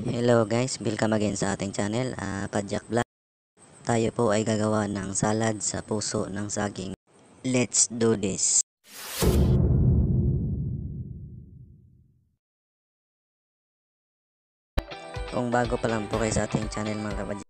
Hello guys, welcome again sa ating channel, uh, Padjak Vlog. Tayo po ay gagawa ng salad sa puso ng saging. Let's do this! Kung bago pa lang po kayo sa ating channel mga kapadjak,